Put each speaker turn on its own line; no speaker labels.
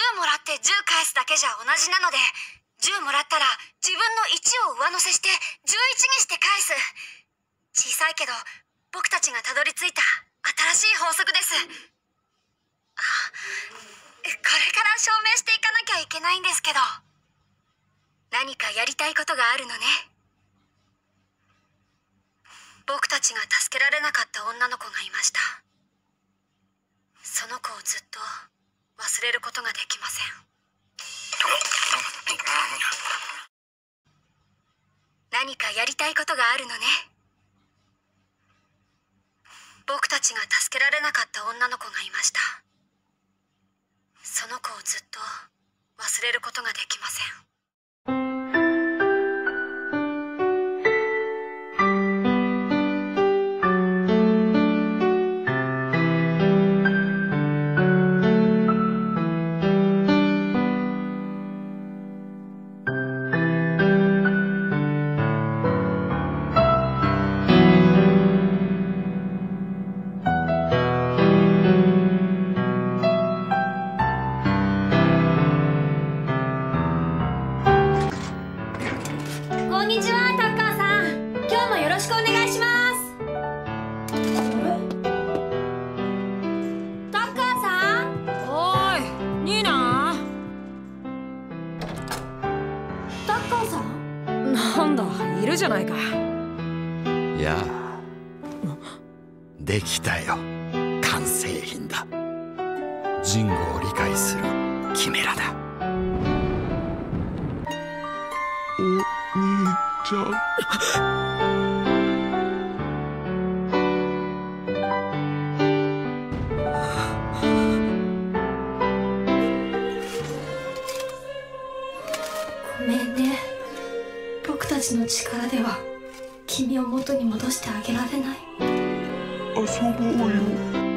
10もらって10返すだけじゃ同じなので10もらったら自分の1を上乗せして11にして返す。小さいけど僕たちがたどり着いた新しい法則です。これから証明していかなきゃいけないんですけど何かやりたいことがあるのね。僕たちが助けられなかった女の子がいました。その子をずっと忘れることができません。何かやりたいことがあるのね。僕たちが助けられなかった女の子がいました。その子をずっと忘れることができませ
ん。にちはタッカーさん。今日もよろしくお願いします。タッカーさん？
おーいニーナ？
タッカーさん？
なんだいるじゃないか。
やあできたよ。完成品だ。人語を理解するキメラだ。
お兄ちゃん。
ごめんね。僕たちの力では君を元に戻してあげられない。
遊ぼうよ